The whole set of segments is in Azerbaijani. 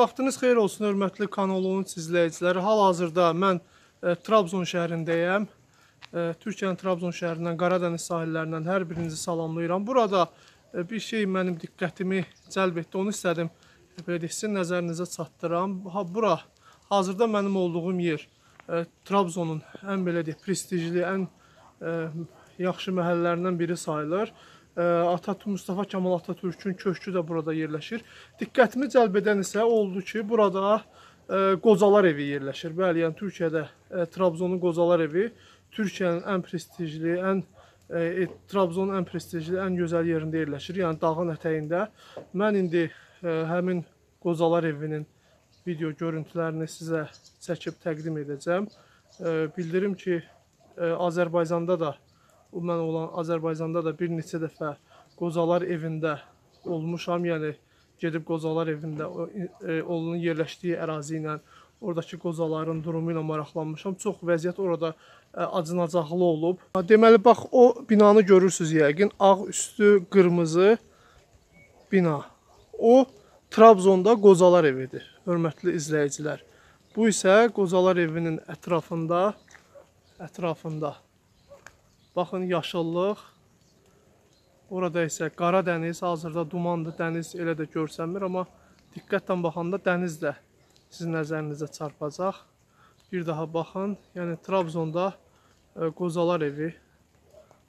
vaxtınız xeyir olsun, hörmətli kanalının izləyiciləri. Hal-hazırda mən e, Trabzon şəhərindəyəm. E, Türkiyənin Trabzon şəhərindən, Qaradəniz sahillərindən hər birinizi salamlayıram. Burada e, bir şey mənim diqqətimi cəlb etdi. Onu istədim e, belə deyək, sizin nəzərinizə çatdıram. Ha bura hazırda mənim olduğum yer e, Trabzonun ən belə deyək, prestijli, ən e, yaxşı məhəllələrindən biri sayılır. Atatürk Mustafa Kemal Atatürkün köşkü də burada yerləşir. Diqqətimi cəlb edən isə oldu ki, burada Qocalar evi yerləşir. Bəli, yəni Türkiyədə Trabzonun Qocalar evi Türkiyənin ən prestijli, ən e, Trabzonun ən prestijli, ən gözəl yerində yerləşir. Yəni dağın ətəyində. Mən indi e, həmin Qocalar evinin video görüntülərini sizə çəkib təqdim edəcəm. E, bildirim ki, e, Azərbaycanda da mən olan Azərbaycanda da bir neçə dəfə Qocalar evində olmuşam. Yəni gedib Qocalar evində e, onun yerləşdiyi ərazi ilə oradakı qozaların durumu ilə maraqlanmışam. Çox vəziyyət orada e, acınacaqlı olub. Deməli bax o binanı görürsüz yəqin. Ağ üstü qırmızı bina. O Trabzonda Qocalar evidir, hörmətli izləyicilər. Bu isə Qocalar evinin ətrafında ətrafında Baxın yaşıllıq. Orada isə qara dəniz, hazırda dumandır, dəniz elə də görsənmir, amma diqqətlə baxanda dəniz də sizin nəzərinizə çarpacaq. Bir daha baxın, yəni Trabzonda e, Qozalar evi.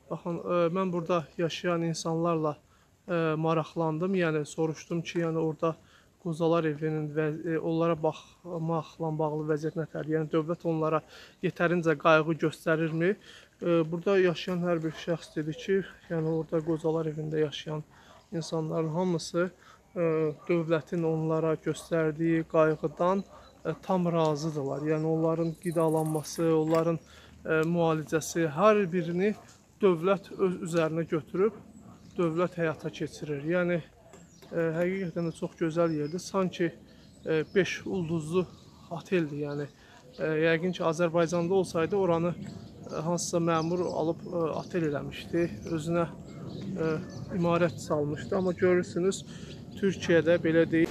Baxın, e, mən burada yaşayan insanlarla e, maraqlandım, yəni soruşdum ki, yəni orada Qozalar evinin və e, onlara baxmaqla bağlı vəziyyət nətər? Yəni dövlət onlara yetərincə qayğı göstərirmi? E, burada yaşayan hər bir şəxs dedi ki, yəni orada Qozalar evində yaşayan insanların hamısı e, dövlətin onlara göstərdiyi qayğıdan tam razıdırlar. Yəni onların qidalanması, onların müalicəsi, hər birini dövlət öz üzərinə götürüb dövlət həyata keçirir. Yəni həqiqətən də çox gözəl yerdir. Sanki 5 e, ulduzlu oteldir. Yəni e, yəqin ki, Azərbaycanda olsaydı oranı e, hansısa məmur alıb otel eləmişdi. Özünə imarət salmışdı. Amma görürsünüz, Türkiyədə belə deyil.